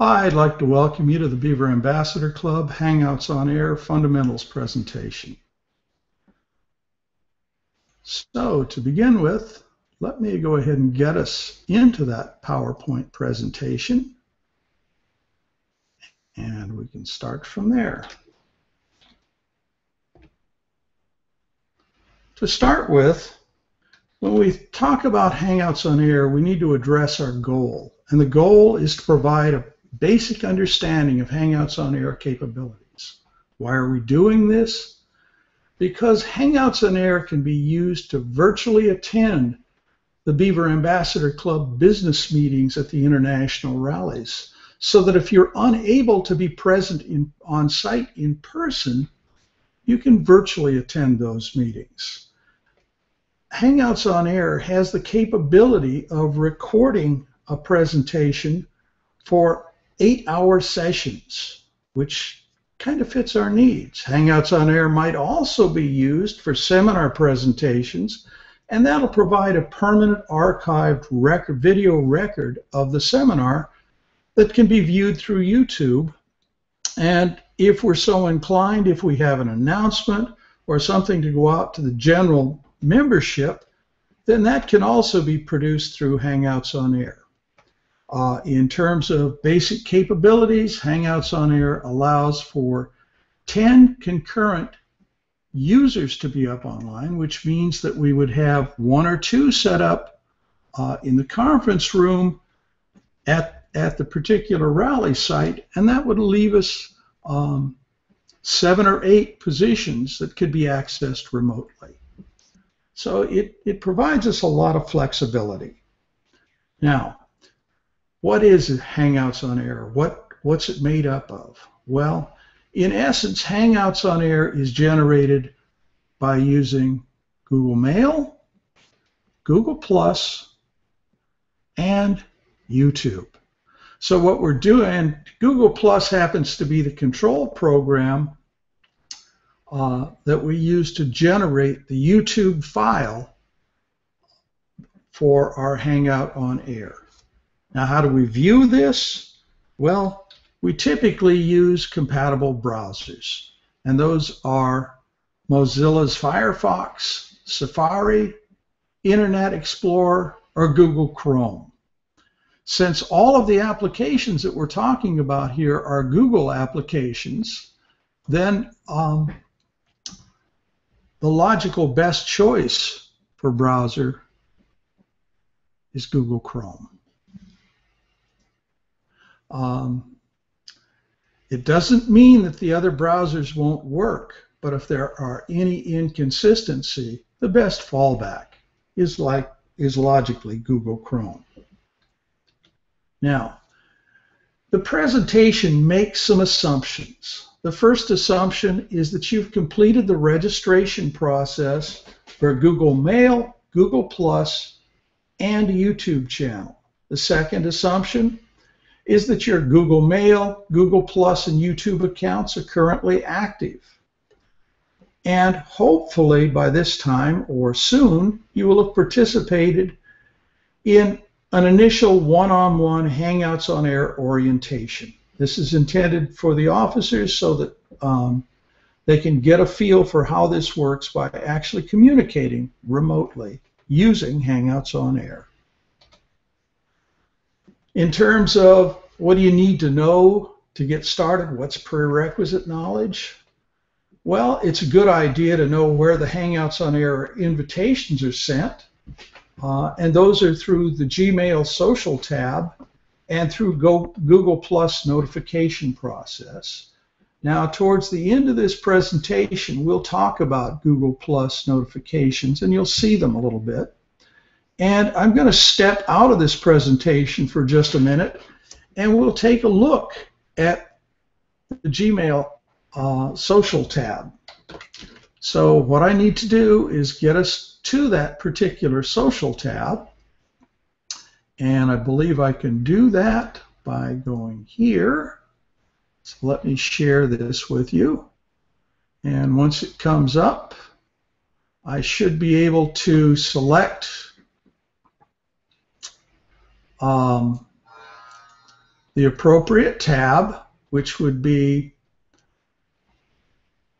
I'd like to welcome you to the Beaver Ambassador Club Hangouts on Air Fundamentals presentation. So to begin with, let me go ahead and get us into that PowerPoint presentation. And we can start from there. To start with, when we talk about Hangouts on Air, we need to address our goal. And the goal is to provide a basic understanding of Hangouts on Air capabilities. Why are we doing this? Because Hangouts on Air can be used to virtually attend the Beaver Ambassador Club business meetings at the international rallies. So that if you're unable to be present in, on site in person, you can virtually attend those meetings. Hangouts on Air has the capability of recording a presentation for eight hour sessions, which kind of fits our needs. Hangouts on Air might also be used for seminar presentations, and that'll provide a permanent archived video record of the seminar that can be viewed through YouTube. And if we're so inclined, if we have an announcement or something to go out to the general membership, then that can also be produced through Hangouts on Air. Uh, in terms of basic capabilities, Hangouts on Air allows for 10 concurrent users to be up online, which means that we would have one or two set up uh, in the conference room at, at the particular rally site, and that would leave us um, seven or eight positions that could be accessed remotely. So it, it provides us a lot of flexibility. Now, what is Hangouts on Air? What, what's it made up of? Well, in essence, Hangouts on Air is generated by using Google Mail, Google Plus, and YouTube. So what we're doing, Google Plus happens to be the control program uh, that we use to generate the YouTube file for our Hangout on Air. Now, how do we view this? Well, we typically use compatible browsers, and those are Mozilla's Firefox, Safari, Internet Explorer, or Google Chrome. Since all of the applications that we're talking about here are Google applications, then um, the logical best choice for browser is Google Chrome. Um, it doesn't mean that the other browsers won't work, but if there are any inconsistency, the best fallback is like is logically Google Chrome. Now, the presentation makes some assumptions. The first assumption is that you've completed the registration process for Google Mail, Google Plus, and YouTube channel. The second assumption is that your Google Mail, Google Plus, and YouTube accounts are currently active. And hopefully by this time or soon, you will have participated in an initial one-on-one Hangouts on Air orientation. This is intended for the officers so that um, they can get a feel for how this works by actually communicating remotely using Hangouts on Air. In terms of what do you need to know to get started, what's prerequisite knowledge? Well, it's a good idea to know where the Hangouts on Air invitations are sent, uh, and those are through the Gmail social tab and through Go Google Plus notification process. Now, towards the end of this presentation, we'll talk about Google Plus notifications, and you'll see them a little bit. And I'm going to step out of this presentation for just a minute, and we'll take a look at the Gmail uh, social tab. So what I need to do is get us to that particular social tab. And I believe I can do that by going here. So let me share this with you. And once it comes up, I should be able to select um, the appropriate tab, which would be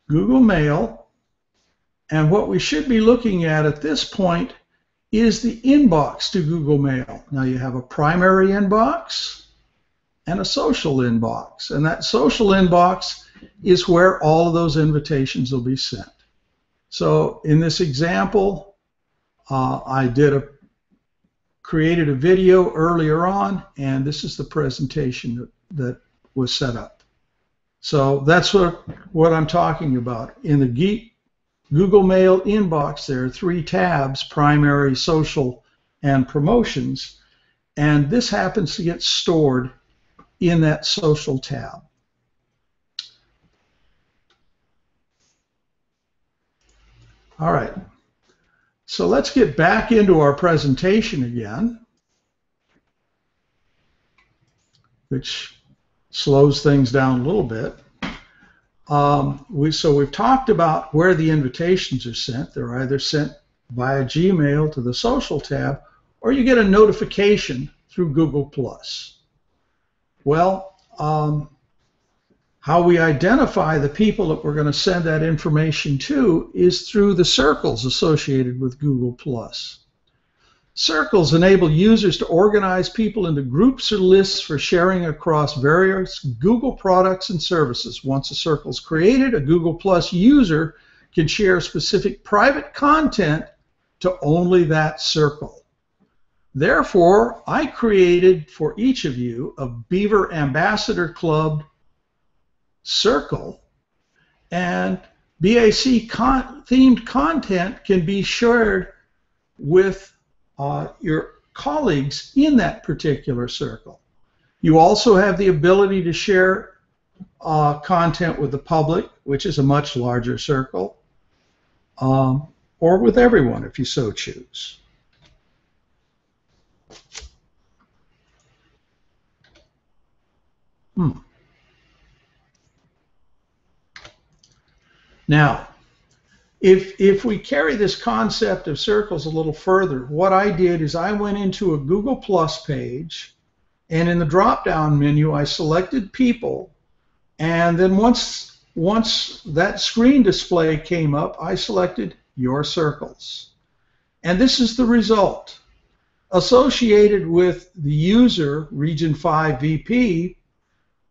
Google Mail. And what we should be looking at at this point is the inbox to Google Mail. Now you have a primary inbox and a social inbox. And that social inbox is where all of those invitations will be sent. So in this example, uh, I did a created a video earlier on, and this is the presentation that, that was set up. So that's what, what I'm talking about. In the Geek Google Mail inbox, there are three tabs, primary, social, and promotions, and this happens to get stored in that social tab. All right. So let's get back into our presentation again, which slows things down a little bit. Um, we, so we've talked about where the invitations are sent. They're either sent via Gmail to the social tab, or you get a notification through Google+. Well, um, how we identify the people that we're going to send that information to is through the circles associated with Google+. Circles enable users to organize people into groups or lists for sharing across various Google products and services. Once a circle is created, a Google Plus user can share specific private content to only that circle. Therefore, I created for each of you a Beaver Ambassador Club circle, and BAC con themed content can be shared with uh, your colleagues in that particular circle. You also have the ability to share uh, content with the public, which is a much larger circle, um, or with everyone if you so choose. Hmm. Now, if, if we carry this concept of circles a little further, what I did is I went into a Google Plus page, and in the drop-down menu, I selected people, and then once, once that screen display came up, I selected your circles. And this is the result. Associated with the user, Region 5 VP,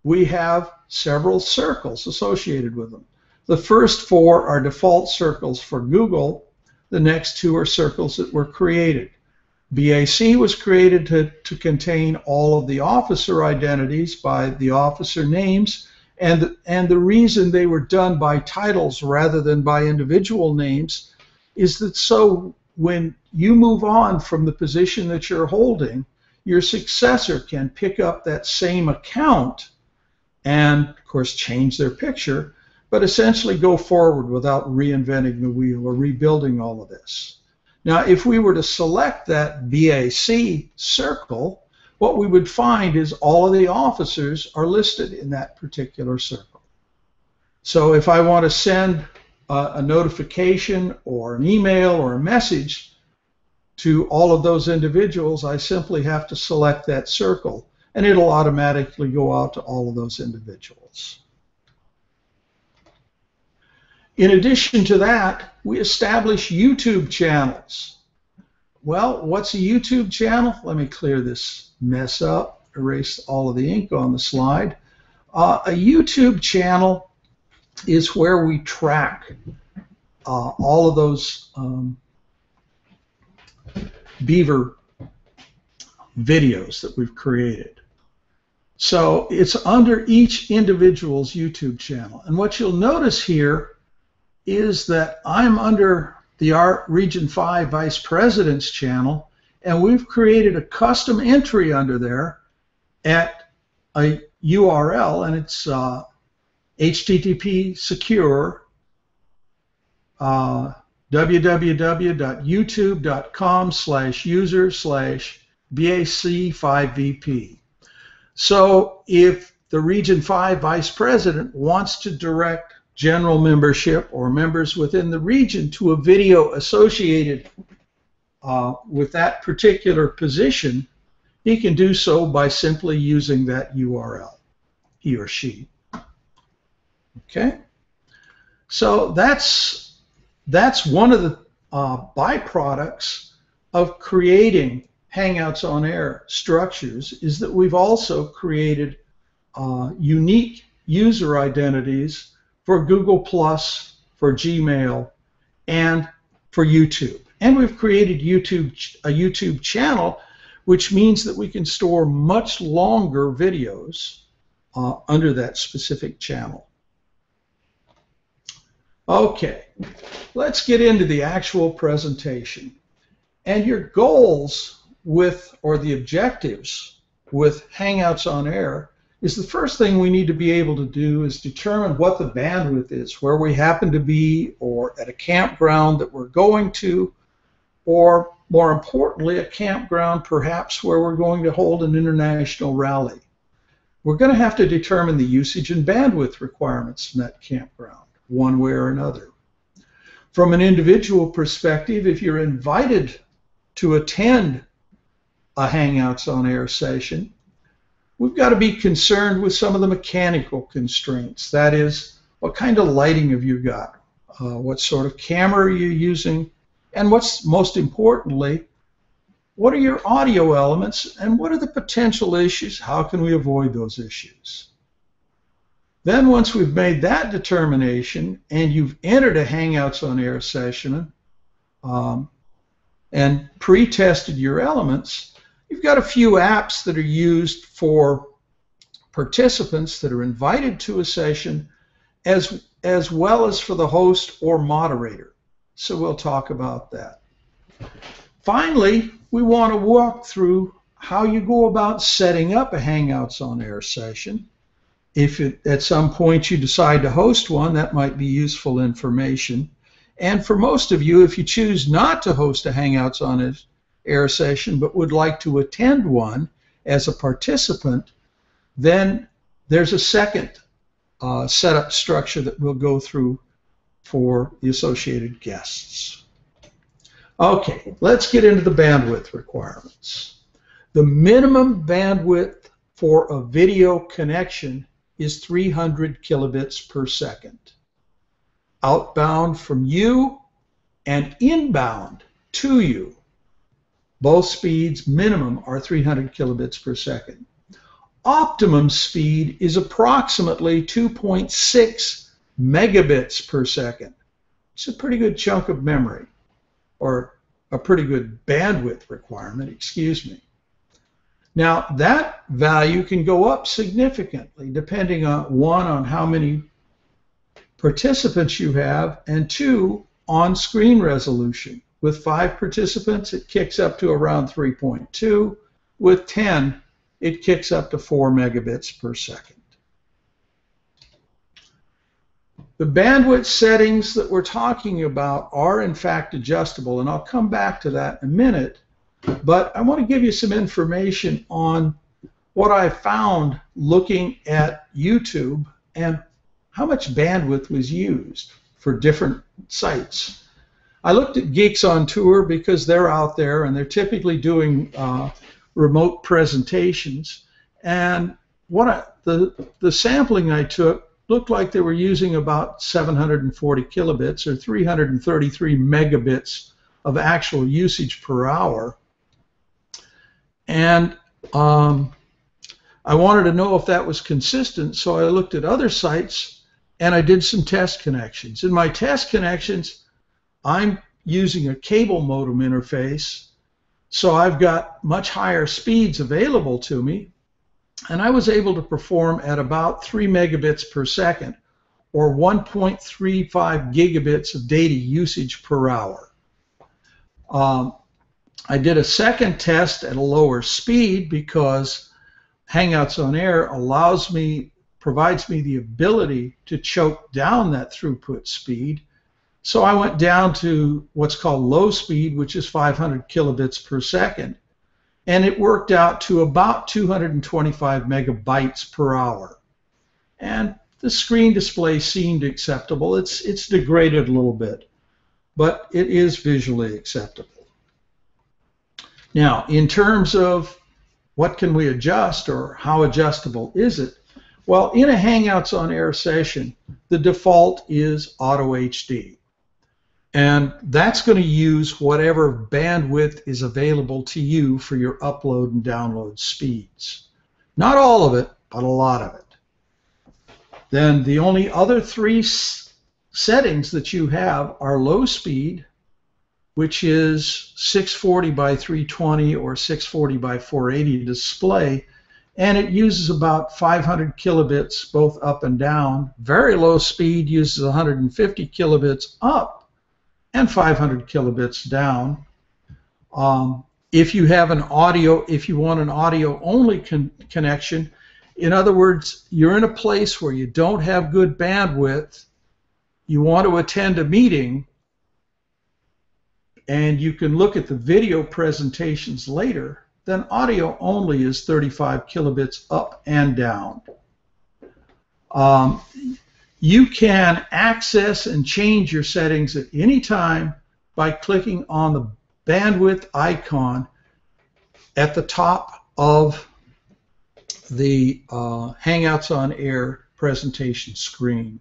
we have several circles associated with them. The first four are default circles for Google. The next two are circles that were created. BAC was created to, to contain all of the officer identities by the officer names, and, and the reason they were done by titles rather than by individual names is that so when you move on from the position that you're holding, your successor can pick up that same account and, of course, change their picture but essentially go forward without reinventing the wheel or rebuilding all of this. Now, if we were to select that BAC circle, what we would find is all of the officers are listed in that particular circle. So if I want to send a, a notification or an email or a message to all of those individuals, I simply have to select that circle, and it'll automatically go out to all of those individuals. In addition to that, we establish YouTube channels. Well, what's a YouTube channel? Let me clear this mess up, erase all of the ink on the slide. Uh, a YouTube channel is where we track uh, all of those um, Beaver videos that we've created. So it's under each individual's YouTube channel. And what you'll notice here is that I'm under the Art Region 5 Vice President's channel, and we've created a custom entry under there at a URL, and it's uh, HTTP secure uh, www.youtube.com slash user slash BAC5VP. So if the Region 5 Vice President wants to direct general membership or members within the region to a video associated uh, with that particular position, he can do so by simply using that URL, he or she. Okay? So that's, that's one of the uh, byproducts of creating Hangouts on Air structures is that we've also created uh, unique user identities for Google Plus, for Gmail, and for YouTube. And we've created YouTube a YouTube channel, which means that we can store much longer videos uh, under that specific channel. Okay, let's get into the actual presentation. And your goals with, or the objectives with Hangouts on Air is the first thing we need to be able to do is determine what the bandwidth is, where we happen to be, or at a campground that we're going to, or more importantly, a campground perhaps where we're going to hold an international rally. We're going to have to determine the usage and bandwidth requirements in that campground, one way or another. From an individual perspective, if you're invited to attend a Hangouts on Air session, we've got to be concerned with some of the mechanical constraints. That is, what kind of lighting have you got? Uh, what sort of camera are you using? And what's most importantly, what are your audio elements and what are the potential issues? How can we avoid those issues? Then once we've made that determination and you've entered a Hangouts on Air session um, and pre-tested your elements, You've got a few apps that are used for participants that are invited to a session as, as well as for the host or moderator. So we'll talk about that. Finally, we want to walk through how you go about setting up a Hangouts on Air session. If it, at some point you decide to host one, that might be useful information. And for most of you, if you choose not to host a Hangouts on air session but would like to attend one as a participant, then there's a second uh, setup structure that we'll go through for the associated guests. Okay, let's get into the bandwidth requirements. The minimum bandwidth for a video connection is 300 kilobits per second. Outbound from you and inbound to you both speeds minimum are 300 kilobits per second. Optimum speed is approximately 2.6 megabits per second. It's a pretty good chunk of memory, or a pretty good bandwidth requirement, excuse me. Now, that value can go up significantly depending on one, on how many participants you have, and two, on screen resolution. With five participants, it kicks up to around 3.2. With 10, it kicks up to 4 megabits per second. The bandwidth settings that we're talking about are in fact adjustable, and I'll come back to that in a minute. But I want to give you some information on what I found looking at YouTube and how much bandwidth was used for different sites. I looked at Geeks on Tour because they're out there and they're typically doing uh, remote presentations. And what I, the the sampling I took looked like they were using about 740 kilobits or 333 megabits of actual usage per hour. And um, I wanted to know if that was consistent, so I looked at other sites and I did some test connections. In my test connections, I'm using a cable modem interface, so I've got much higher speeds available to me, and I was able to perform at about 3 megabits per second, or 1.35 gigabits of data usage per hour. Um, I did a second test at a lower speed because Hangouts on Air allows me, provides me the ability to choke down that throughput speed so I went down to what's called low speed, which is 500 kilobits per second, and it worked out to about 225 megabytes per hour. And the screen display seemed acceptable. It's, it's degraded a little bit, but it is visually acceptable. Now, in terms of what can we adjust or how adjustable is it? Well, in a Hangouts on Air session, the default is Auto HD. And that's going to use whatever bandwidth is available to you for your upload and download speeds. Not all of it, but a lot of it. Then the only other three settings that you have are low speed, which is 640 by 320 or 640 by 480 display, and it uses about 500 kilobits both up and down. Very low speed uses 150 kilobits up and 500 kilobits down. Um, if you have an audio, if you want an audio only con connection, in other words, you're in a place where you don't have good bandwidth, you want to attend a meeting, and you can look at the video presentations later, then audio only is 35 kilobits up and down. Um, you can access and change your settings at any time by clicking on the bandwidth icon at the top of the uh, Hangouts on Air presentation screen.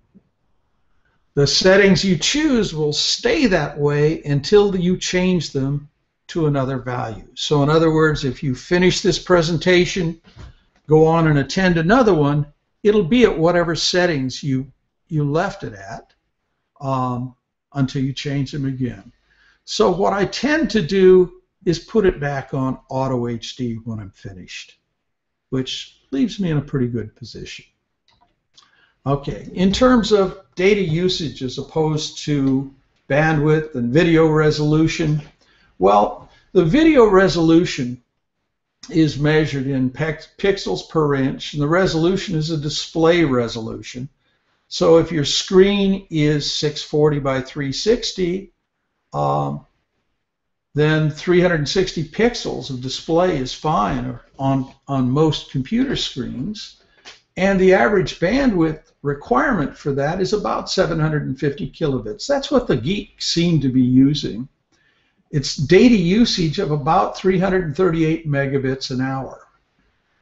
The settings you choose will stay that way until you change them to another value. So in other words, if you finish this presentation, go on and attend another one, it'll be at whatever settings you, you left it at um, until you change them again. So what I tend to do is put it back on Auto HD when I'm finished, which leaves me in a pretty good position. Okay, in terms of data usage as opposed to bandwidth and video resolution, well, the video resolution is measured in pixels per inch, and the resolution is a display resolution. So if your screen is 640 by 360, um, then 360 pixels of display is fine on, on most computer screens. And the average bandwidth requirement for that is about 750 kilobits. That's what the geeks seem to be using. It's data usage of about 338 megabits an hour.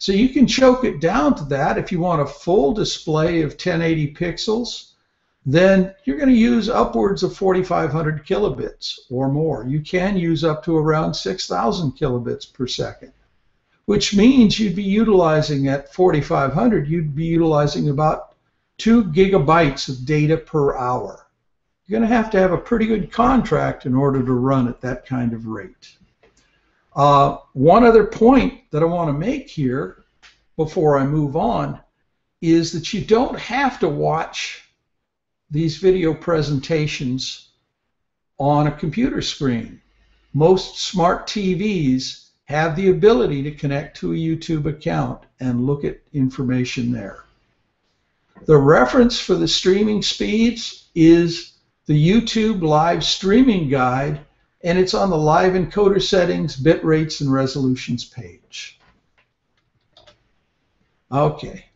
So you can choke it down to that if you want a full display of 1080 pixels, then you're going to use upwards of 4,500 kilobits or more. You can use up to around 6,000 kilobits per second which means you'd be utilizing at 4500, you'd be utilizing about 2 gigabytes of data per hour. You're going to have to have a pretty good contract in order to run at that kind of rate. Uh, one other point that I want to make here before I move on is that you don't have to watch these video presentations on a computer screen. Most smart TVs have the ability to connect to a YouTube account and look at information there. The reference for the streaming speeds is the YouTube live streaming guide, and it's on the live encoder settings, bit rates, and resolutions page. Okay.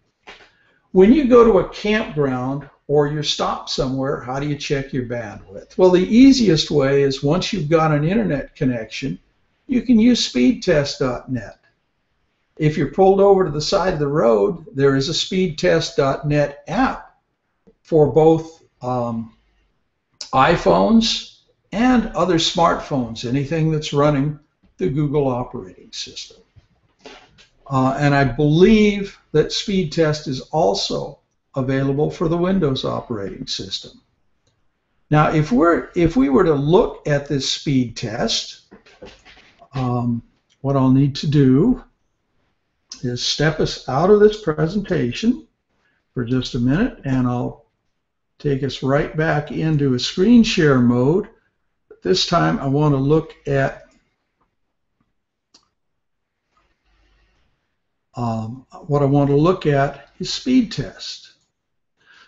When you go to a campground or you're stopped somewhere, how do you check your bandwidth? Well, the easiest way is once you've got an internet connection, you can use speedtest.net. If you're pulled over to the side of the road, there is a speedtest.net app for both um, iPhones and other smartphones, anything that's running the Google operating system. Uh, and I believe that Speedtest is also available for the Windows operating system. Now, if we're if we were to look at this speed test, um, what I'll need to do is step us out of this presentation for just a minute and I'll take us right back into a screen share mode. This time I want to look at um, what I want to look at is speed test.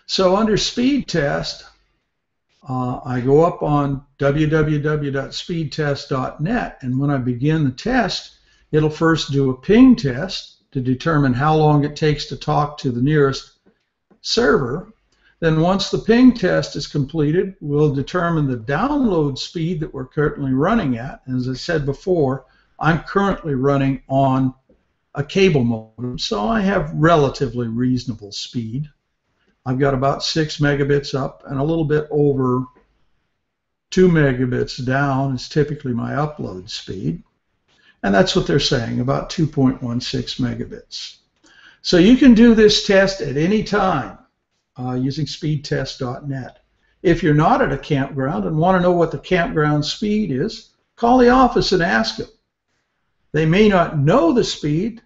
So under speed test, uh, I go up on www.speedtest.net, and when I begin the test, it'll first do a ping test to determine how long it takes to talk to the nearest server. Then once the ping test is completed, we'll determine the download speed that we're currently running at. And as I said before, I'm currently running on a cable modem, so I have relatively reasonable speed. I've got about 6 megabits up and a little bit over 2 megabits down is typically my upload speed. And that's what they're saying, about 2.16 megabits. So you can do this test at any time uh, using speedtest.net. If you're not at a campground and want to know what the campground speed is, call the office and ask them. They may not know the speed,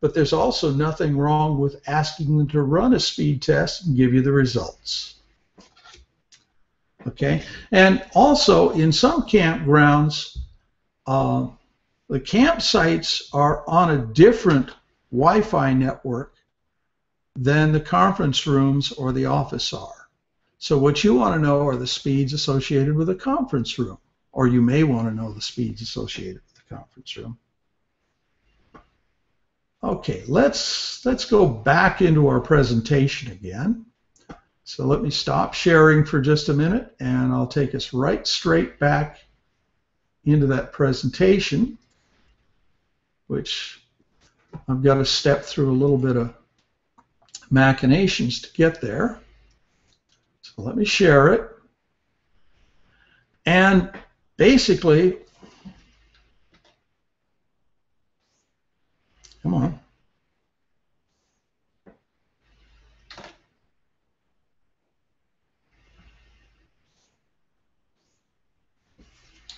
but there's also nothing wrong with asking them to run a speed test and give you the results. Okay, and also in some campgrounds, uh, the campsites are on a different Wi-Fi network than the conference rooms or the office are. So what you want to know are the speeds associated with a conference room, or you may want to know the speeds associated with the conference room. Okay, let's let's go back into our presentation again. So let me stop sharing for just a minute and I'll take us right straight back into that presentation, which I've got to step through a little bit of machinations to get there. So let me share it. And basically, come on.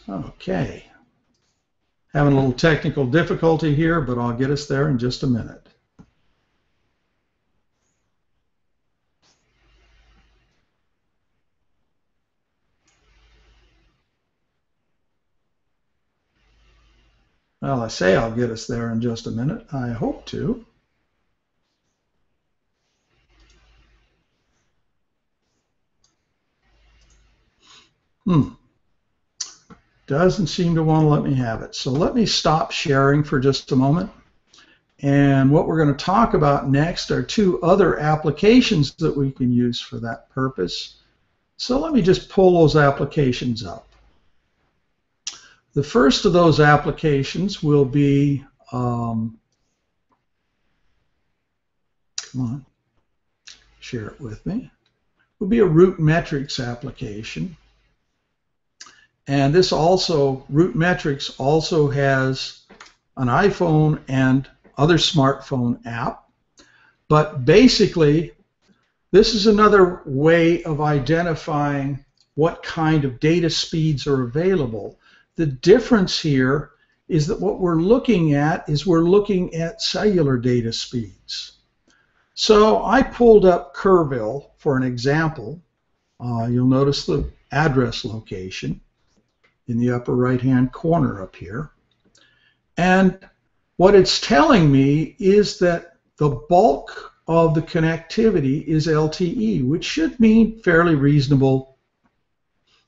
Okay. Having a little technical difficulty here, but I'll get us there in just a minute. Well, I say I'll get us there in just a minute. I hope to. Hmm doesn't seem to want to let me have it. So let me stop sharing for just a moment. And what we're going to talk about next are two other applications that we can use for that purpose. So let me just pull those applications up. The first of those applications will be, um, come on, share it with me, will be a RootMetrics application. And this also, RootMetrics also has an iPhone and other smartphone app. But basically, this is another way of identifying what kind of data speeds are available. The difference here is that what we're looking at is we're looking at cellular data speeds. So I pulled up Kerrville for an example. Uh, you'll notice the address location in the upper right hand corner up here. And what it's telling me is that the bulk of the connectivity is LTE, which should mean fairly reasonable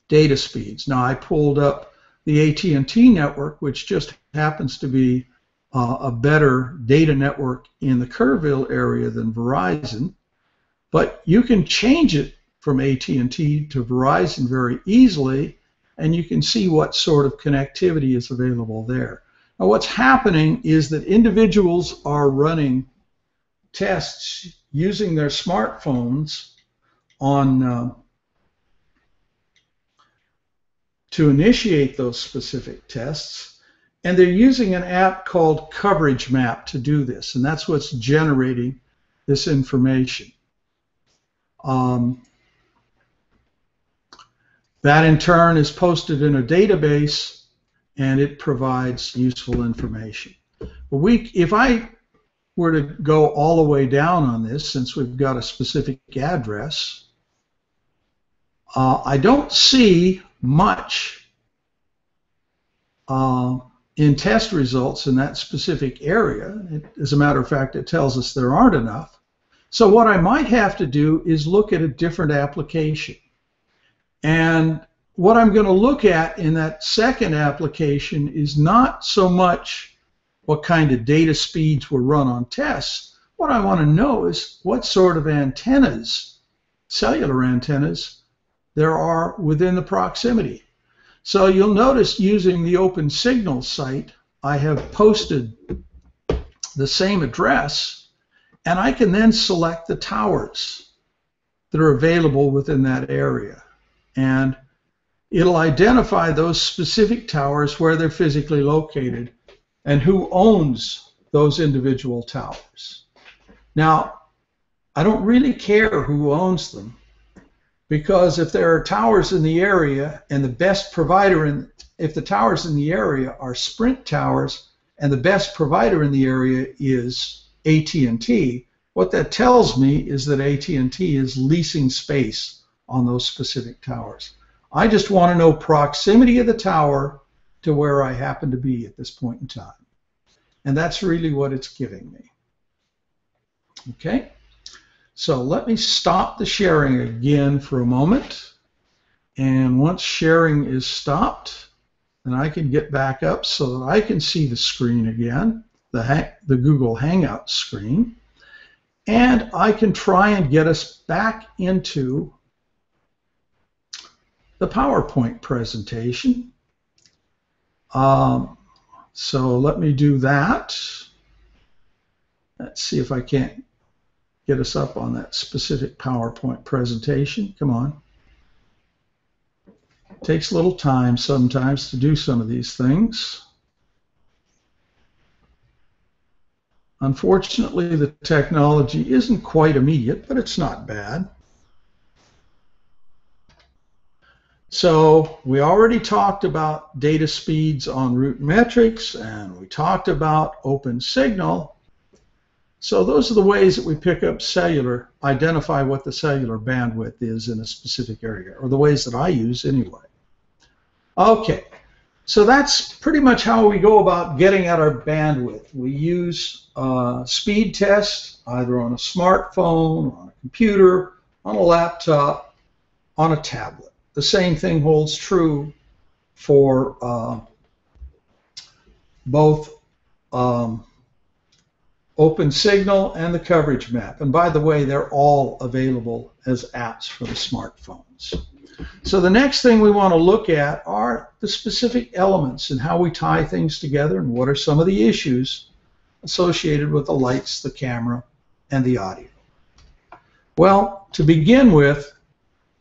data speeds. Now I pulled up the AT&T network, which just happens to be uh, a better data network in the Kerrville area than Verizon, but you can change it from AT&T to Verizon very easily and you can see what sort of connectivity is available there. Now what's happening is that individuals are running tests using their smartphones on uh, to initiate those specific tests and they're using an app called Coverage Map to do this and that's what's generating this information. Um, that in turn is posted in a database and it provides useful information. But we, if I were to go all the way down on this, since we've got a specific address, uh, I don't see much uh, in test results in that specific area. It, as a matter of fact, it tells us there aren't enough. So what I might have to do is look at a different application. And what I'm going to look at in that second application is not so much what kind of data speeds were run on tests. What I want to know is what sort of antennas, cellular antennas, there are within the proximity. So you'll notice using the Open Signal site, I have posted the same address, and I can then select the towers that are available within that area. And it'll identify those specific towers where they're physically located and who owns those individual towers. Now, I don't really care who owns them because if there are towers in the area and the best provider in if the towers in the area are Sprint towers and the best provider in the area is AT&T, what that tells me is that AT&T is leasing space on those specific towers. I just want to know proximity of the tower to where I happen to be at this point in time. And that's really what it's giving me. Okay, so let me stop the sharing again for a moment. And once sharing is stopped, then I can get back up so that I can see the screen again, the, the Google Hangout screen. And I can try and get us back into the PowerPoint presentation. Um, so let me do that. Let's see if I can't get us up on that specific PowerPoint presentation. Come on. It takes a little time sometimes to do some of these things. Unfortunately, the technology isn't quite immediate, but it's not bad. So we already talked about data speeds on RootMetrics, and we talked about OpenSignal. So those are the ways that we pick up cellular, identify what the cellular bandwidth is in a specific area, or the ways that I use anyway. Okay, so that's pretty much how we go about getting at our bandwidth. We use speed test either on a smartphone, on a computer, on a laptop, on a tablet. The same thing holds true for uh, both um, OpenSignal and the coverage map. And by the way, they're all available as apps for the smartphones. So the next thing we want to look at are the specific elements and how we tie things together and what are some of the issues associated with the lights, the camera, and the audio. Well, to begin with,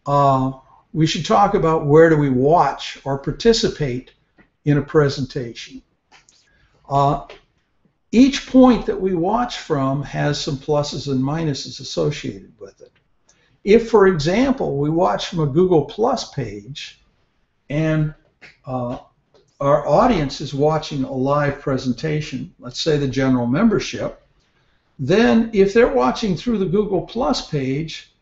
uh, we should talk about where do we watch or participate in a presentation. Uh, each point that we watch from has some pluses and minuses associated with it. If, for example, we watch from a Google Plus page and uh, our audience is watching a live presentation, let's say the general membership, then if they're watching through the Google Plus page,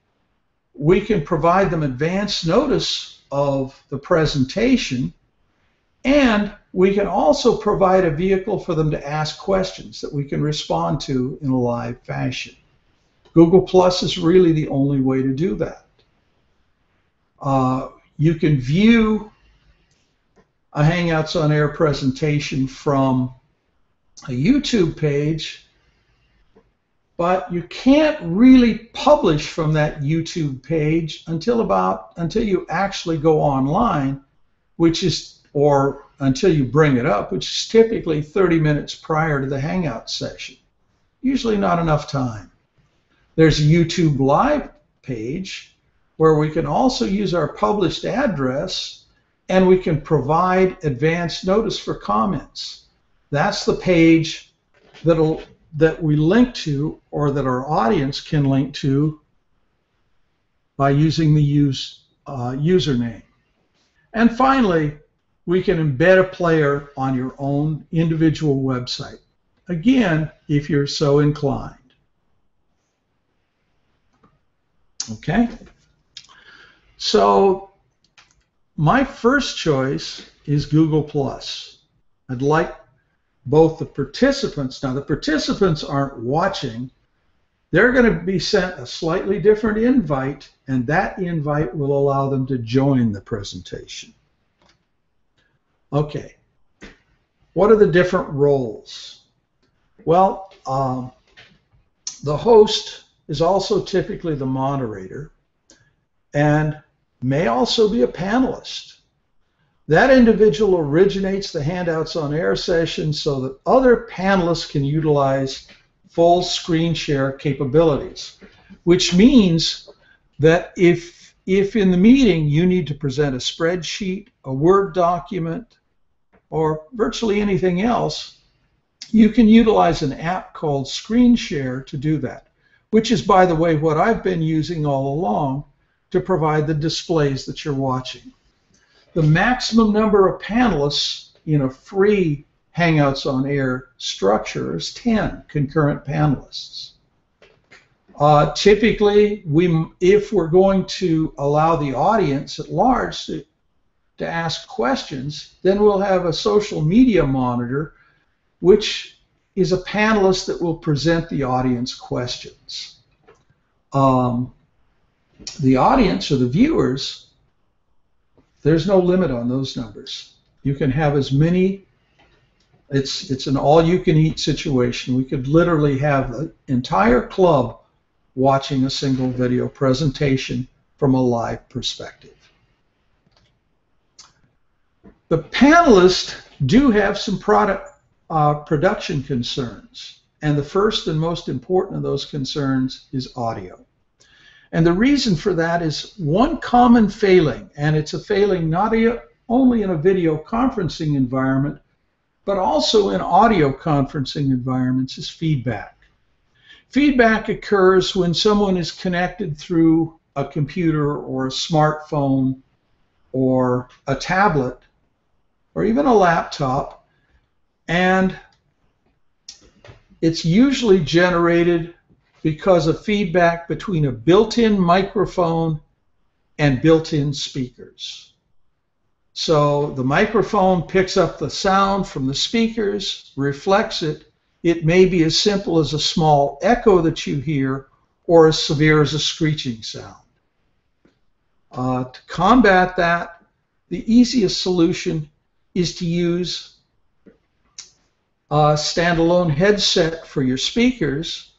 we can provide them advance notice of the presentation and we can also provide a vehicle for them to ask questions that we can respond to in a live fashion. Google Plus is really the only way to do that. Uh, you can view a Hangouts on Air presentation from a YouTube page but you can't really publish from that YouTube page until about until you actually go online, which is or until you bring it up, which is typically 30 minutes prior to the Hangout session. Usually not enough time. There's a YouTube Live page where we can also use our published address and we can provide advance notice for comments. That's the page that'll that we link to or that our audience can link to by using the use uh, username. And finally, we can embed a player on your own individual website. Again, if you're so inclined. Okay? So my first choice is Google Plus. I'd like both the participants, now the participants aren't watching, they're going to be sent a slightly different invite, and that invite will allow them to join the presentation. Okay, what are the different roles? Well, um, the host is also typically the moderator and may also be a panelist. That individual originates the Hangouts on air session so that other panelists can utilize full screen share capabilities, which means that if, if in the meeting you need to present a spreadsheet, a Word document, or virtually anything else, you can utilize an app called Screen Share to do that, which is, by the way, what I've been using all along to provide the displays that you're watching. The maximum number of panelists in a free Hangouts on Air structure is 10 concurrent panelists. Uh, typically, we, if we're going to allow the audience at large to, to ask questions, then we'll have a social media monitor, which is a panelist that will present the audience questions. Um, the audience or the viewers, there's no limit on those numbers. You can have as many. It's it's an all-you-can-eat situation. We could literally have an entire club watching a single video presentation from a live perspective. The panelists do have some product uh, production concerns, and the first and most important of those concerns is audio. And the reason for that is one common failing, and it's a failing not only in a video conferencing environment, but also in audio conferencing environments, is feedback. Feedback occurs when someone is connected through a computer or a smartphone or a tablet or even a laptop, and it's usually generated because of feedback between a built-in microphone and built-in speakers. So the microphone picks up the sound from the speakers, reflects it. It may be as simple as a small echo that you hear or as severe as a screeching sound. Uh, to combat that, the easiest solution is to use a standalone headset for your speakers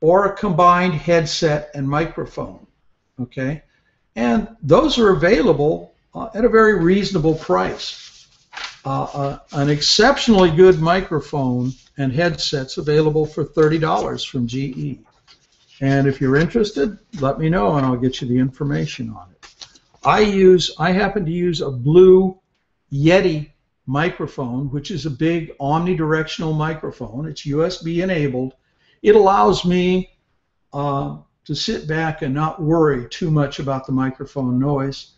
or a combined headset and microphone. Okay, and those are available uh, at a very reasonable price. Uh, uh, an exceptionally good microphone and headsets available for $30 from GE. And if you're interested, let me know and I'll get you the information on it. I use, I happen to use a blue Yeti microphone, which is a big omnidirectional microphone. It's USB enabled it allows me uh, to sit back and not worry too much about the microphone noise.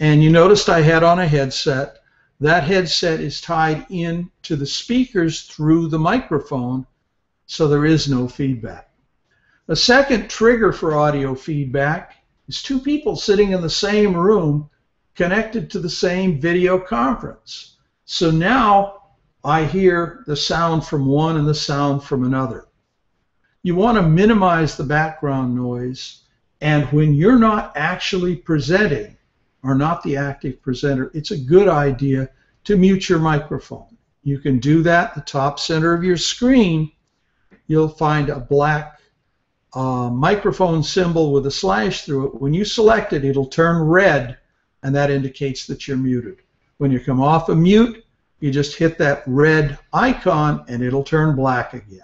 And you noticed I had on a headset. That headset is tied in to the speakers through the microphone, so there is no feedback. A second trigger for audio feedback is two people sitting in the same room connected to the same video conference. So now I hear the sound from one and the sound from another you want to minimize the background noise. And when you're not actually presenting or not the active presenter, it's a good idea to mute your microphone. You can do that the top center of your screen. You'll find a black uh, microphone symbol with a slash through it. When you select it, it'll turn red, and that indicates that you're muted. When you come off a of mute, you just hit that red icon, and it'll turn black again.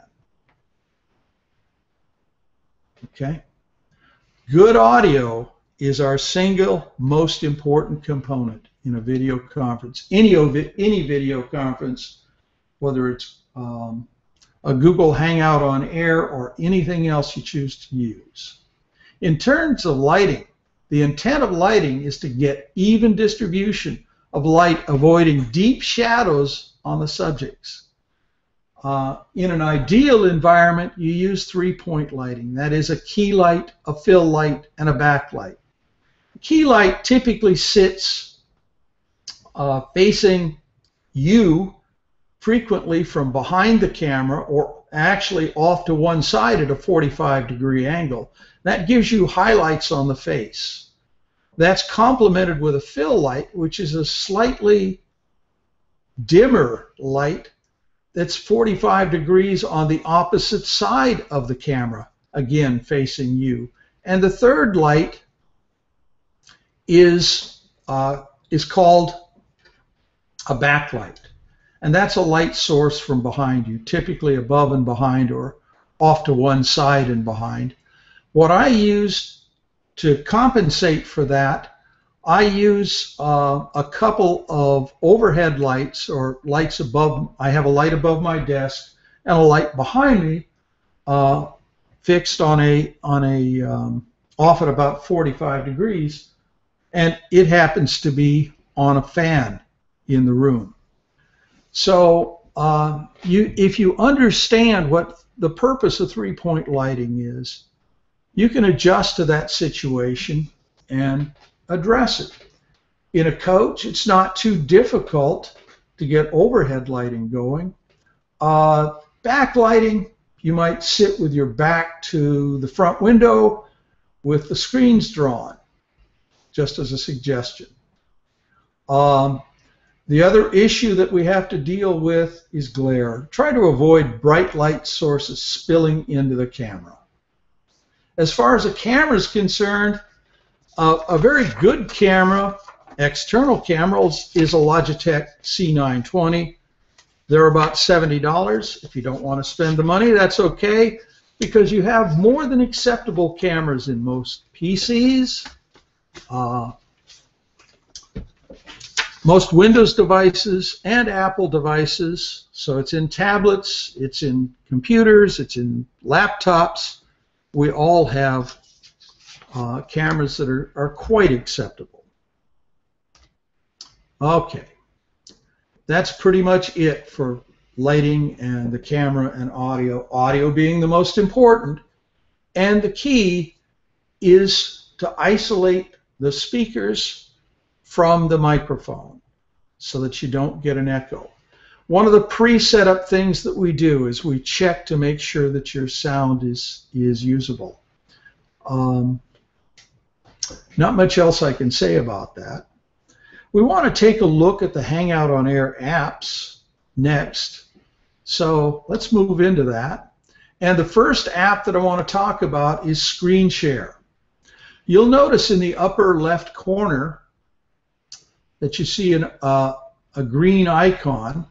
Okay? Good audio is our single most important component in a video conference. Any, any video conference, whether it's um, a Google Hangout on air or anything else you choose to use. In terms of lighting, the intent of lighting is to get even distribution of light, avoiding deep shadows on the subjects. Uh, in an ideal environment, you use three-point lighting. That is a key light, a fill light, and a backlight. Key light typically sits uh, facing you frequently from behind the camera or actually off to one side at a 45 degree angle. That gives you highlights on the face. That's complemented with a fill light, which is a slightly dimmer light that's 45 degrees on the opposite side of the camera, again facing you. And the third light is, uh, is called a backlight. And that's a light source from behind you, typically above and behind or off to one side and behind. What I use to compensate for that, I use uh, a couple of overhead lights or lights above. I have a light above my desk and a light behind me, uh, fixed on a on a um, off at about 45 degrees, and it happens to be on a fan in the room. So uh, you, if you understand what the purpose of three-point lighting is, you can adjust to that situation and address it. In a coach, it's not too difficult to get overhead lighting going. Uh, backlighting, you might sit with your back to the front window with the screens drawn, just as a suggestion. Um, the other issue that we have to deal with is glare. Try to avoid bright light sources spilling into the camera. As far as a camera is concerned, uh, a very good camera, external camera, is a Logitech C920. They're about $70. If you don't want to spend the money, that's okay because you have more than acceptable cameras in most PCs, uh, most Windows devices, and Apple devices. So it's in tablets, it's in computers, it's in laptops. We all have uh, cameras that are, are quite acceptable. Okay, that's pretty much it for lighting and the camera and audio. Audio being the most important, and the key is to isolate the speakers from the microphone so that you don't get an echo. One of the pre-set up things that we do is we check to make sure that your sound is, is usable. Um, not much else I can say about that. We want to take a look at the Hangout on Air apps next. So let's move into that. And the first app that I want to talk about is Screen Share. You'll notice in the upper left corner that you see an, uh, a green icon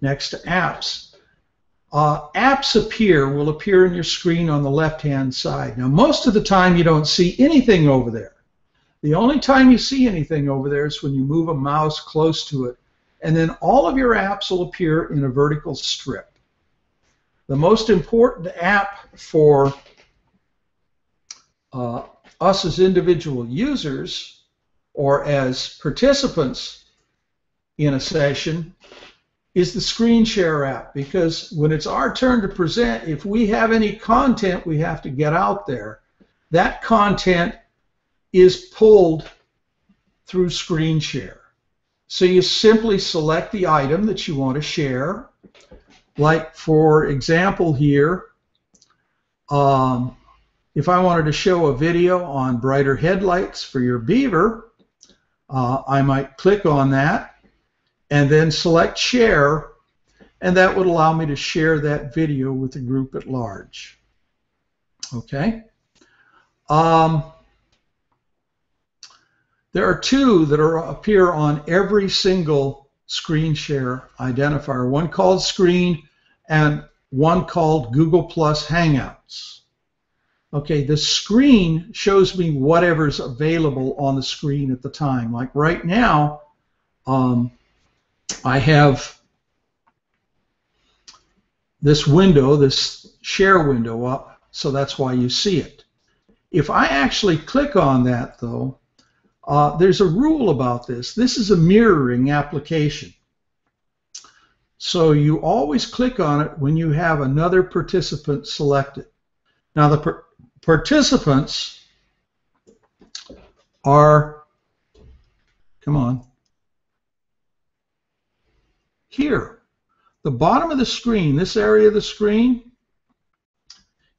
next to apps. Uh, apps appear, will appear in your screen on the left-hand side. Now, most of the time you don't see anything over there. The only time you see anything over there is when you move a mouse close to it, and then all of your apps will appear in a vertical strip. The most important app for uh, us as individual users or as participants in a session is the screen share app because when it's our turn to present, if we have any content we have to get out there, that content is pulled through screen share. So you simply select the item that you want to share. Like for example here, um, if I wanted to show a video on brighter headlights for your beaver, uh, I might click on that and then select share and that would allow me to share that video with the group at large. Okay. Um, there are two that are, appear on every single screen share identifier, one called Screen and one called Google Plus Hangouts. Okay, the screen shows me whatever's available on the screen at the time. Like right now, um, I have this window, this share window up, so that's why you see it. If I actually click on that, though, uh, there's a rule about this. This is a mirroring application. So you always click on it when you have another participant selected. Now the par participants are, come on, here. The bottom of the screen, this area of the screen,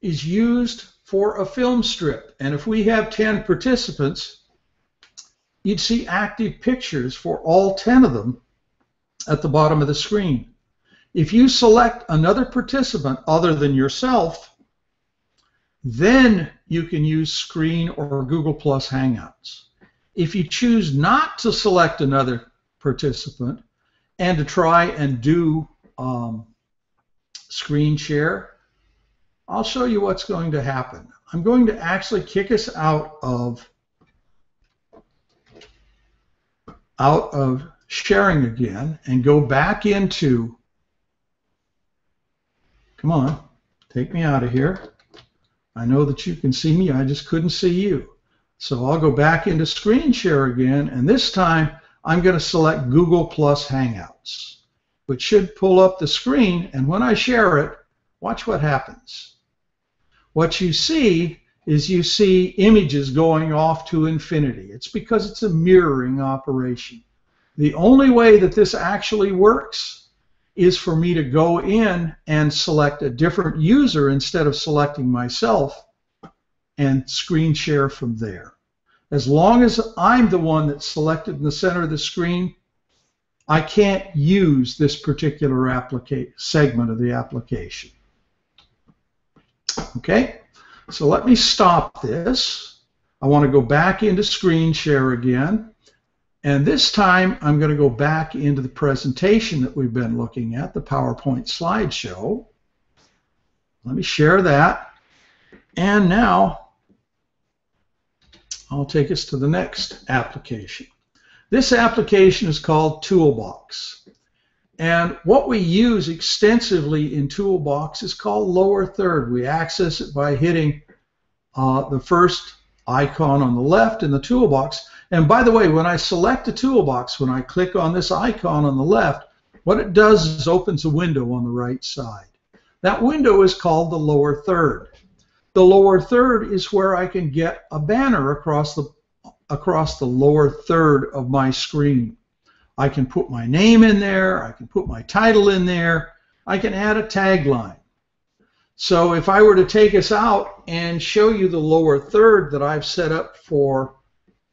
is used for a film strip. And if we have 10 participants, you'd see active pictures for all 10 of them at the bottom of the screen. If you select another participant other than yourself, then you can use Screen or Google Plus Hangouts. If you choose not to select another participant, and to try and do um, screen share, I'll show you what's going to happen. I'm going to actually kick us out of out of sharing again and go back into come on take me out of here I know that you can see me I just couldn't see you so I'll go back into screen share again and this time I'm going to select Google Plus Hangouts which should pull up the screen and when I share it watch what happens what you see is you see images going off to infinity. It's because it's a mirroring operation. The only way that this actually works is for me to go in and select a different user instead of selecting myself and screen share from there. As long as I'm the one that's selected in the center of the screen, I can't use this particular segment of the application. Okay? So let me stop this. I want to go back into screen share again. And this time I'm going to go back into the presentation that we've been looking at, the PowerPoint slideshow. Let me share that. And now I'll take us to the next application. This application is called Toolbox. And what we use extensively in Toolbox is called lower third. We access it by hitting uh, the first icon on the left in the toolbox. And by the way, when I select a toolbox, when I click on this icon on the left, what it does is opens a window on the right side. That window is called the lower third. The lower third is where I can get a banner across the across the lower third of my screen. I can put my name in there, I can put my title in there, I can add a tagline. So if I were to take us out and show you the lower third that I've set up for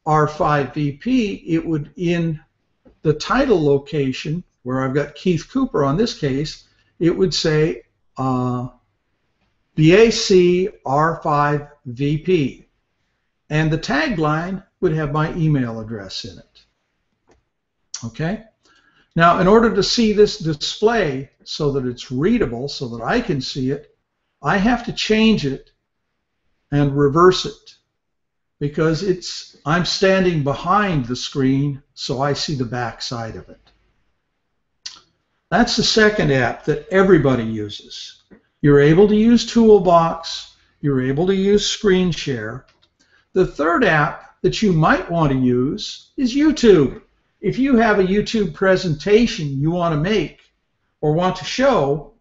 R5VP, it would in the title location where I've got Keith Cooper on this case, it would say uh, BAC R5VP. And the tagline would have my email address in it. Okay? Now, in order to see this display so that it's readable, so that I can see it, I have to change it and reverse it because it's I'm standing behind the screen so I see the back side of it. That's the second app that everybody uses. You're able to use Toolbox, you're able to use Screen Share. The third app that you might want to use is YouTube if you have a YouTube presentation you want to make or want to show,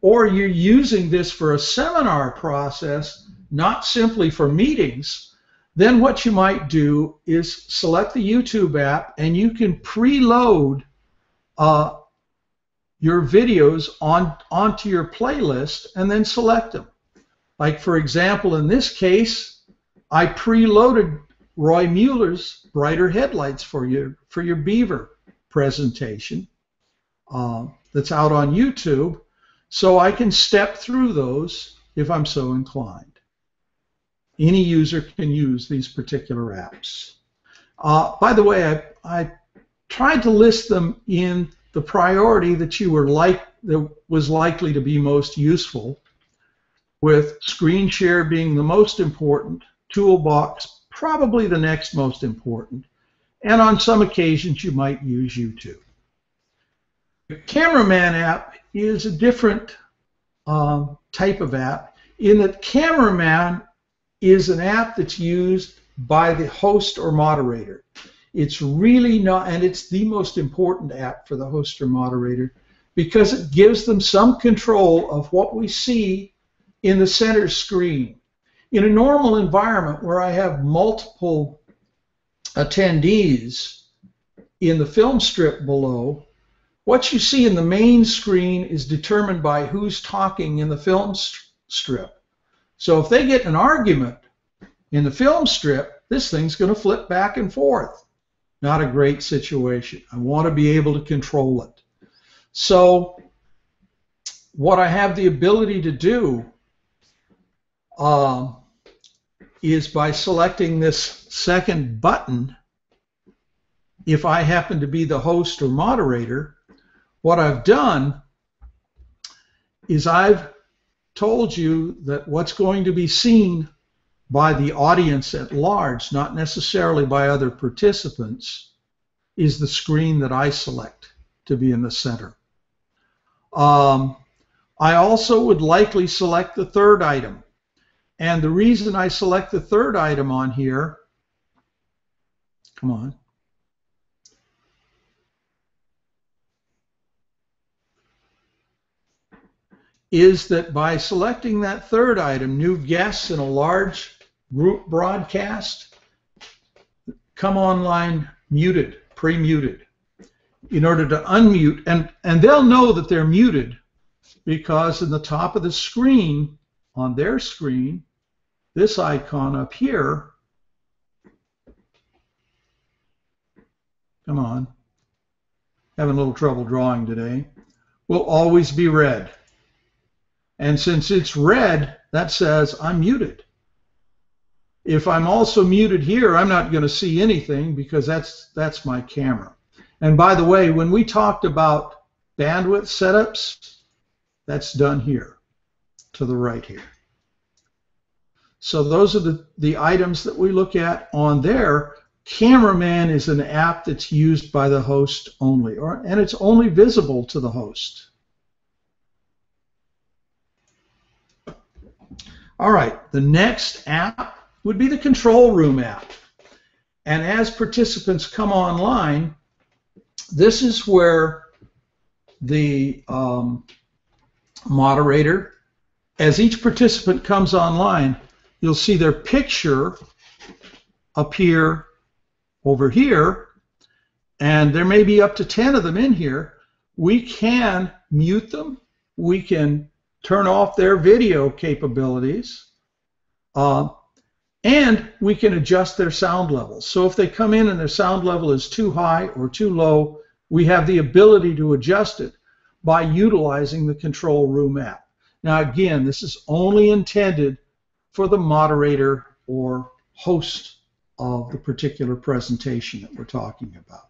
or you're using this for a seminar process, not simply for meetings, then what you might do is select the YouTube app and you can preload uh, your videos on onto your playlist and then select them. Like for example, in this case, I preloaded Roy Mueller's brighter headlights for you for your Beaver presentation uh, that's out on YouTube, so I can step through those if I'm so inclined. Any user can use these particular apps. Uh, by the way, I, I tried to list them in the priority that you were like that was likely to be most useful, with screen share being the most important, toolbox probably the next most important. And on some occasions, you might use YouTube. The Cameraman app is a different um, type of app in that Cameraman is an app that's used by the host or moderator. It's really not, and it's the most important app for the host or moderator because it gives them some control of what we see in the center screen. In a normal environment where I have multiple attendees in the film strip below, what you see in the main screen is determined by who's talking in the film strip. So if they get an argument in the film strip, this thing's going to flip back and forth. Not a great situation. I want to be able to control it. So what I have the ability to do um, is by selecting this second button, if I happen to be the host or moderator, what I've done is I've told you that what's going to be seen by the audience at large, not necessarily by other participants, is the screen that I select to be in the center. Um, I also would likely select the third item. And the reason I select the third item on here, come on, is that by selecting that third item, new guests in a large group broadcast come online muted, pre-muted, in order to unmute, and, and they'll know that they're muted because in the top of the screen, on their screen, this icon up here, come on, having a little trouble drawing today, will always be red. And since it's red, that says I'm muted. If I'm also muted here, I'm not going to see anything because that's that's my camera. And by the way, when we talked about bandwidth setups, that's done here to the right here. So those are the, the items that we look at on there. Cameraman is an app that's used by the host only, or, and it's only visible to the host. All right, the next app would be the control room app. And as participants come online, this is where the um, moderator, as each participant comes online, you'll see their picture appear over here, and there may be up to 10 of them in here. We can mute them. We can turn off their video capabilities, uh, and we can adjust their sound levels. So if they come in and their sound level is too high or too low, we have the ability to adjust it by utilizing the control room app. Now again, this is only intended for the moderator or host of the particular presentation that we're talking about.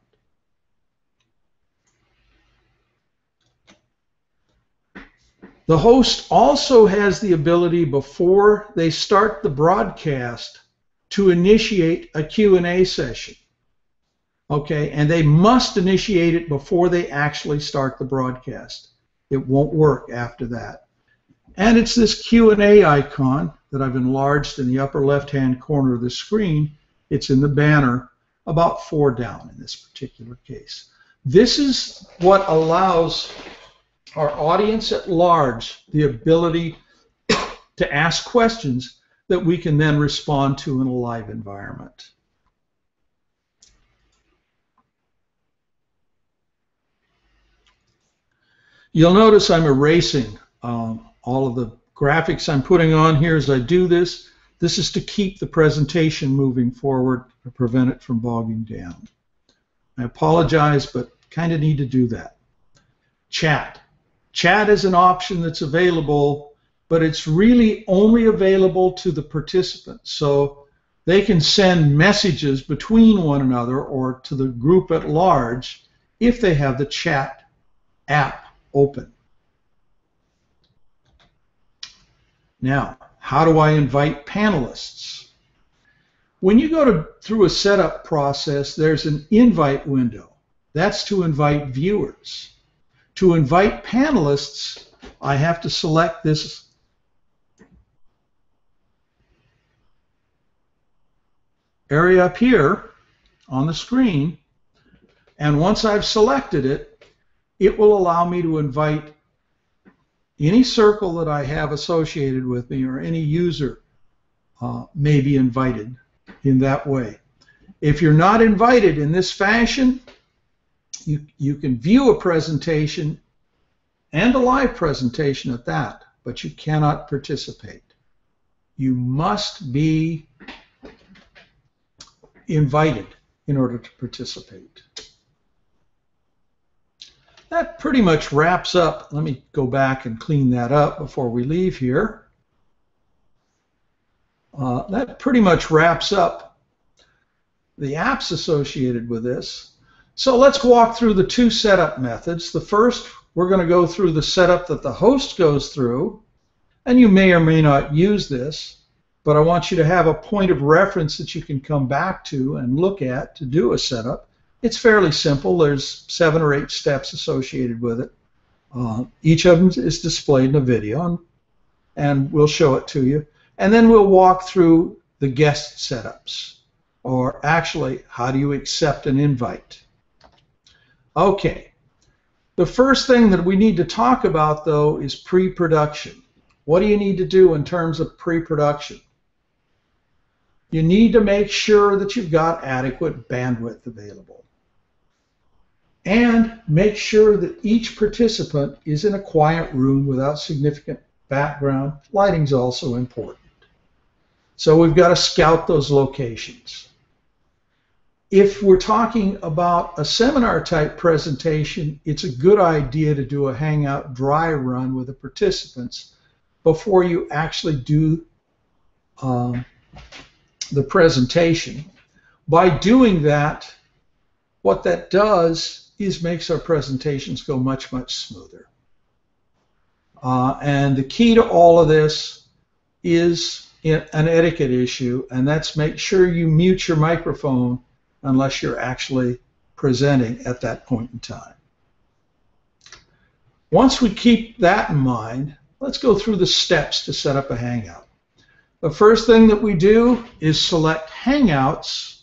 The host also has the ability before they start the broadcast to initiate a Q&A session. Okay, and they must initiate it before they actually start the broadcast. It won't work after that. And it's this Q&A icon that I've enlarged in the upper left-hand corner of the screen. It's in the banner about four down in this particular case. This is what allows our audience at large the ability to ask questions that we can then respond to in a live environment. You'll notice I'm erasing um, all of the graphics I'm putting on here as I do this. This is to keep the presentation moving forward to prevent it from bogging down. I apologize, but kind of need to do that. Chat. Chat is an option that's available, but it's really only available to the participants. So they can send messages between one another or to the group at large if they have the chat app open. Now, how do I invite panelists? When you go to, through a setup process, there's an invite window. That's to invite viewers. To invite panelists, I have to select this area up here on the screen, and once I've selected it, it will allow me to invite any circle that I have associated with me or any user uh, may be invited in that way. If you're not invited in this fashion, you, you can view a presentation and a live presentation at that, but you cannot participate. You must be invited in order to participate. That pretty much wraps up. Let me go back and clean that up before we leave here. Uh, that pretty much wraps up the apps associated with this. So let's walk through the two setup methods. The first, we're going to go through the setup that the host goes through, and you may or may not use this, but I want you to have a point of reference that you can come back to and look at to do a setup. It's fairly simple. There's seven or eight steps associated with it. Uh, each of them is displayed in a video, and, and we'll show it to you. And then we'll walk through the guest setups, or actually, how do you accept an invite? Okay. The first thing that we need to talk about, though, is pre-production. What do you need to do in terms of pre-production? You need to make sure that you've got adequate bandwidth available. And make sure that each participant is in a quiet room without significant background. Lighting is also important. So we've got to scout those locations. If we're talking about a seminar type presentation, it's a good idea to do a Hangout dry run with the participants before you actually do um, the presentation. By doing that, what that does is makes our presentations go much, much smoother. Uh, and the key to all of this is an etiquette issue, and that's make sure you mute your microphone unless you're actually presenting at that point in time. Once we keep that in mind, let's go through the steps to set up a Hangout. The first thing that we do is select Hangouts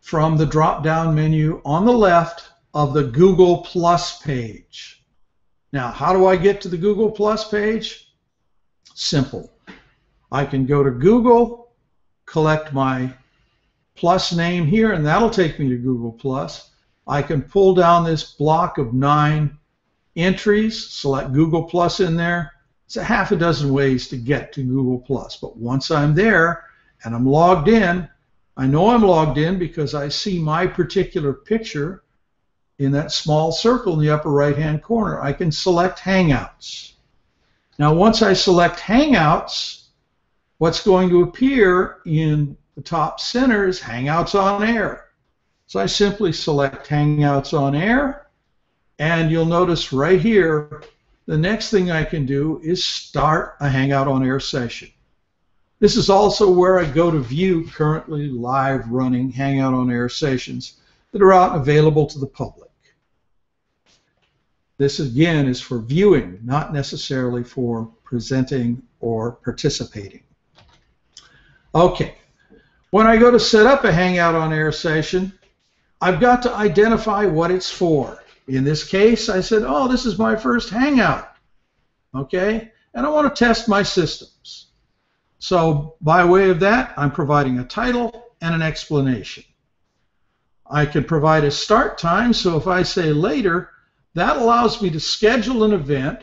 from the drop-down menu on the left of the Google Plus page. Now, how do I get to the Google Plus page? Simple. I can go to Google, collect my Plus name here, and that'll take me to Google Plus. I can pull down this block of nine entries, select Google Plus in there, it's a half a dozen ways to get to Google Plus. But once I'm there and I'm logged in, I know I'm logged in because I see my particular picture in that small circle in the upper right hand corner. I can select Hangouts. Now once I select Hangouts, what's going to appear in the top center is Hangouts on Air. So I simply select Hangouts on Air and you'll notice right here the next thing I can do is start a Hangout on Air session. This is also where I go to view currently live running Hangout on Air sessions that are out available to the public. This again is for viewing, not necessarily for presenting or participating. Okay, when I go to set up a Hangout on Air session, I've got to identify what it's for. In this case, I said, oh, this is my first Hangout, okay? And I want to test my systems. So by way of that, I'm providing a title and an explanation. I can provide a start time, so if I say later, that allows me to schedule an event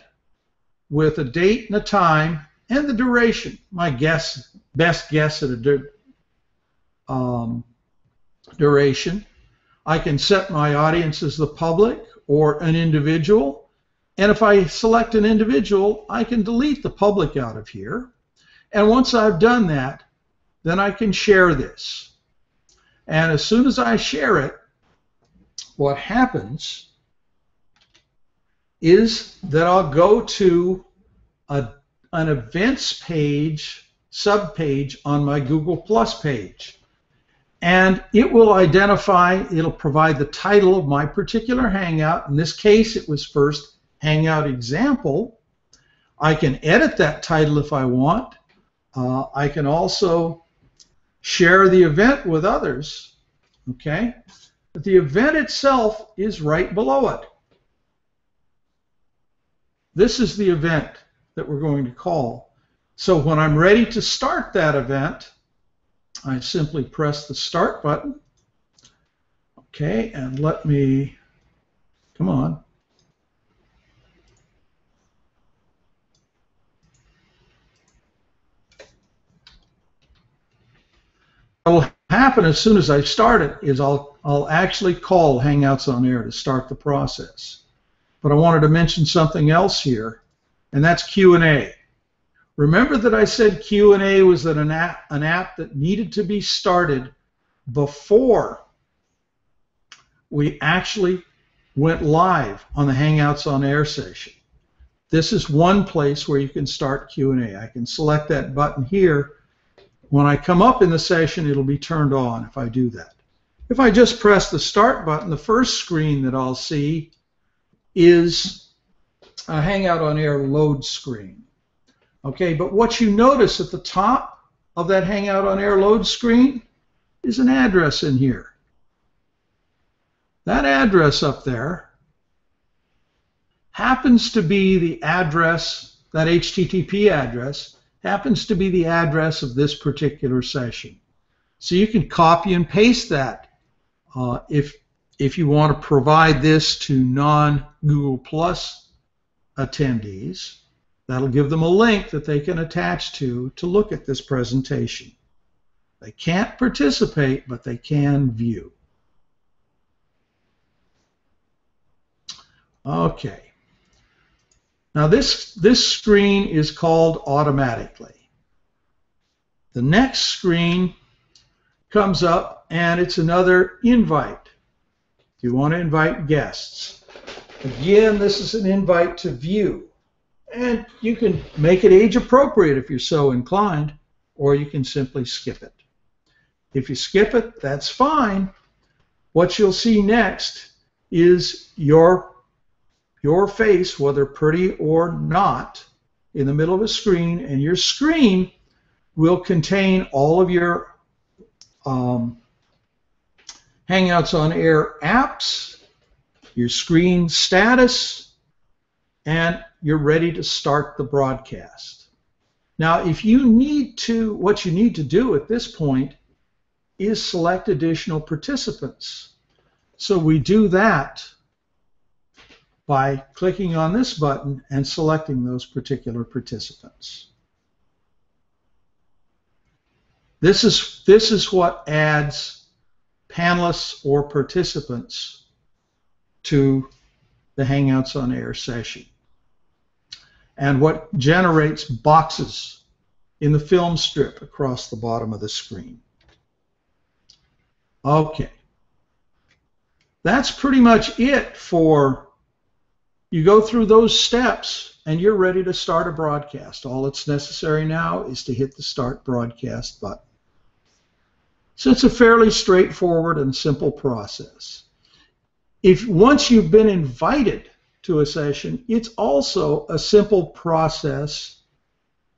with a date and a time and the duration. My guess, best guess at a um, duration. I can set my audience as the public or an individual. And if I select an individual, I can delete the public out of here. And once I've done that, then I can share this. And as soon as I share it, what happens is that I'll go to a, an events page, subpage on my Google Plus page and it will identify, it'll provide the title of my particular Hangout. In this case, it was first Hangout Example. I can edit that title if I want. Uh, I can also share the event with others, okay? But the event itself is right below it. This is the event that we're going to call. So when I'm ready to start that event, I simply press the start button. Okay, and let me, come on. What will happen as soon as I start it is I'll, I'll actually call Hangouts on Air to start the process. But I wanted to mention something else here, and that's Q&A. Remember that I said Q&A was an app, an app that needed to be started before we actually went live on the Hangouts on Air session. This is one place where you can start Q&A. I can select that button here. When I come up in the session, it'll be turned on if I do that. If I just press the Start button, the first screen that I'll see is a Hangout on Air load screen. Okay, but what you notice at the top of that Hangout on Air load screen is an address in here. That address up there happens to be the address, that HTTP address, happens to be the address of this particular session. So you can copy and paste that uh, if, if you want to provide this to non-Google Plus attendees. That'll give them a link that they can attach to to look at this presentation. They can't participate, but they can view. Okay. Now this, this screen is called automatically. The next screen comes up and it's another invite. You want to invite guests. Again, this is an invite to view. And you can make it age appropriate if you're so inclined, or you can simply skip it. If you skip it, that's fine. What you'll see next is your your face, whether pretty or not, in the middle of a screen, and your screen will contain all of your um, Hangouts on Air apps, your screen status, and you're ready to start the broadcast. Now, if you need to, what you need to do at this point is select additional participants. So we do that by clicking on this button and selecting those particular participants. This is, this is what adds panelists or participants to the Hangouts on Air session and what generates boxes in the film strip across the bottom of the screen. Okay. That's pretty much it for you go through those steps and you're ready to start a broadcast. All that's necessary now is to hit the start broadcast button. So it's a fairly straightforward and simple process. If once you've been invited to a session, it's also a simple process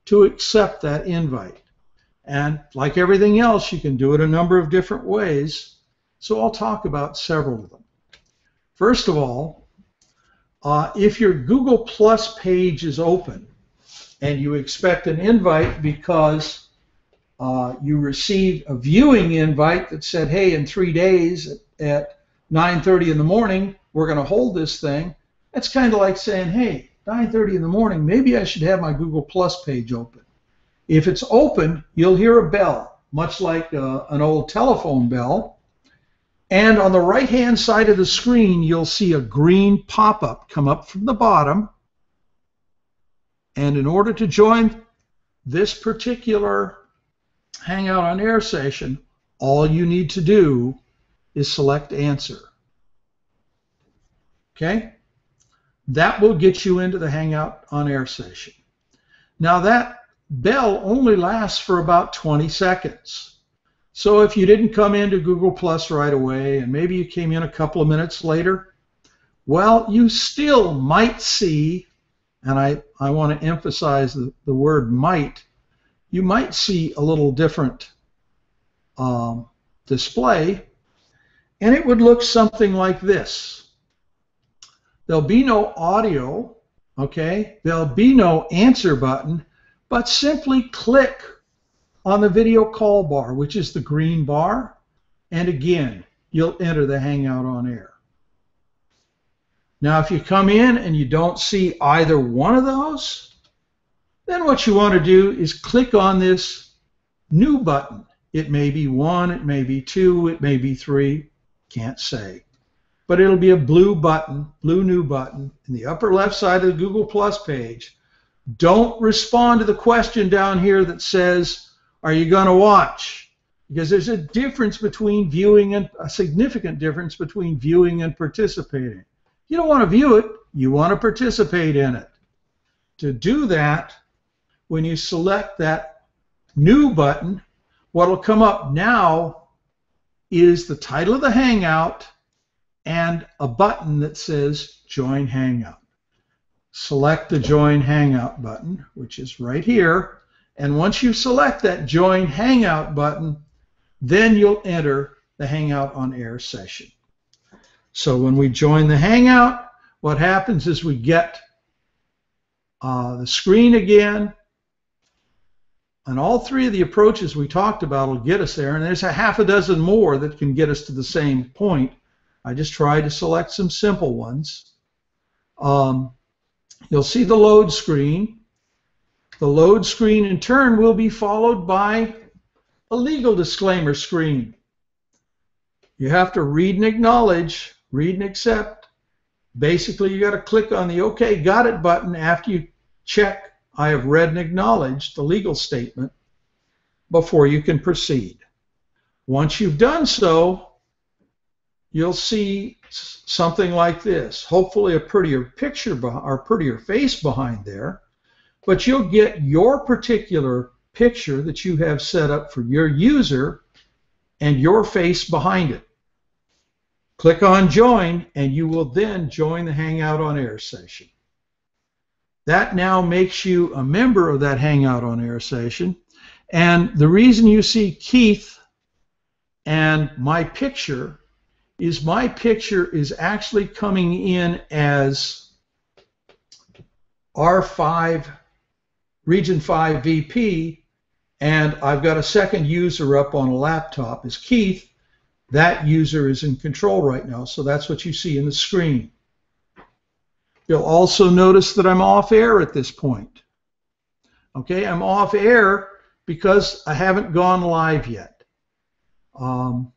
to accept that invite. And like everything else, you can do it a number of different ways. So I'll talk about several of them. First of all, uh, if your Google Plus page is open and you expect an invite because uh, you received a viewing invite that said, hey, in three days at 9.30 in the morning, we're going to hold this thing, that's kind of like saying, hey, 9.30 in the morning, maybe I should have my Google Plus page open. If it's open, you'll hear a bell, much like uh, an old telephone bell. And on the right-hand side of the screen, you'll see a green pop-up come up from the bottom. And in order to join this particular Hangout on Air session, all you need to do is select Answer. Okay? That will get you into the Hangout on Air session. Now that bell only lasts for about 20 seconds. So if you didn't come into Google Plus right away and maybe you came in a couple of minutes later, well, you still might see, and I, I want to emphasize the, the word might, you might see a little different um, display, and it would look something like this. There'll be no audio, okay? There'll be no answer button, but simply click on the video call bar, which is the green bar, and again, you'll enter the Hangout on air. Now, if you come in and you don't see either one of those, then what you want to do is click on this new button. It may be one, it may be two, it may be three, can't say. But it'll be a blue button, blue new button, in the upper left side of the Google Plus page. Don't respond to the question down here that says, are you going to watch? because there's a difference between viewing and a significant difference between viewing and participating. You don't want to view it, you want to participate in it. To do that, when you select that new button, what will come up now is the title of the Hangout and a button that says Join Hangout. Select the Join Hangout button, which is right here, and once you select that Join Hangout button, then you'll enter the Hangout on Air session. So when we join the Hangout, what happens is we get uh, the screen again, and all three of the approaches we talked about will get us there, and there's a half a dozen more that can get us to the same point. I just tried to select some simple ones. Um, you'll see the load screen. The load screen in turn will be followed by a legal disclaimer screen. You have to read and acknowledge, read and accept. Basically, you got to click on the OK, got it button after you check I have read and acknowledged the legal statement before you can proceed. Once you've done so, you'll see something like this. Hopefully a prettier picture or prettier face behind there, but you'll get your particular picture that you have set up for your user and your face behind it. Click on join and you will then join the Hangout on Air session. That now makes you a member of that Hangout on Air session. And the reason you see Keith and my picture is my picture is actually coming in as R5 Region 5 VP and I've got a second user up on a laptop is Keith. That user is in control right now, so that's what you see in the screen. You'll also notice that I'm off air at this point. Okay, I'm off air because I haven't gone live yet. Um,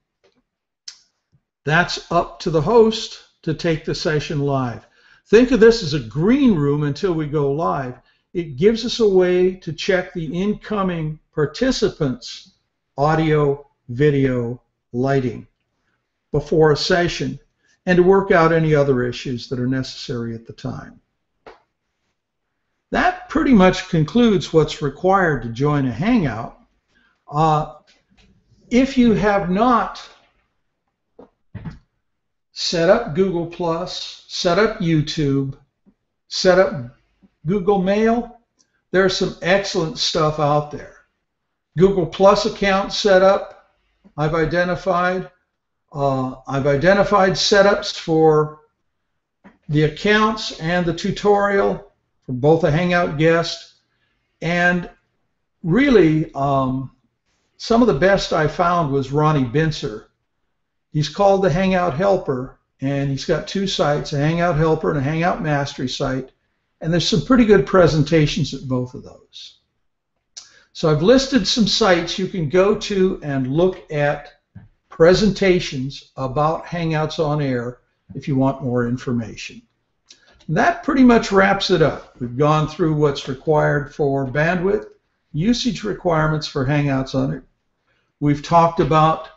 that's up to the host to take the session live. Think of this as a green room until we go live. It gives us a way to check the incoming participants' audio, video, lighting before a session and to work out any other issues that are necessary at the time. That pretty much concludes what's required to join a Hangout. Uh, if you have not set up Google Plus, set up YouTube, set up Google Mail, there's some excellent stuff out there. Google Plus account set up, I've identified. Uh, I've identified setups for the accounts and the tutorial for both a Hangout guest and really um, some of the best I found was Ronnie Bincer. He's called the Hangout Helper and he's got two sites, a Hangout Helper and a Hangout Mastery site and there's some pretty good presentations at both of those. So I've listed some sites you can go to and look at presentations about Hangouts on Air if you want more information. That pretty much wraps it up. We've gone through what's required for bandwidth, usage requirements for Hangouts on Air. We've talked about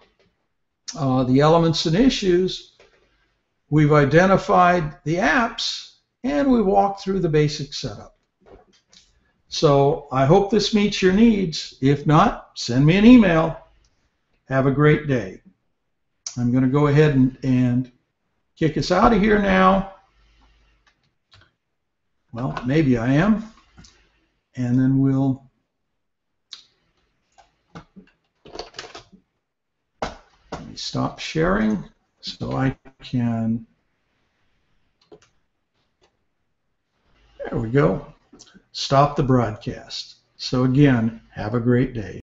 uh, the elements and issues. We've identified the apps, and we walked through the basic setup. So I hope this meets your needs. If not, send me an email. Have a great day. I'm going to go ahead and, and kick us out of here now. Well, maybe I am. And then we'll stop sharing so I can. There we go. Stop the broadcast. So again, have a great day.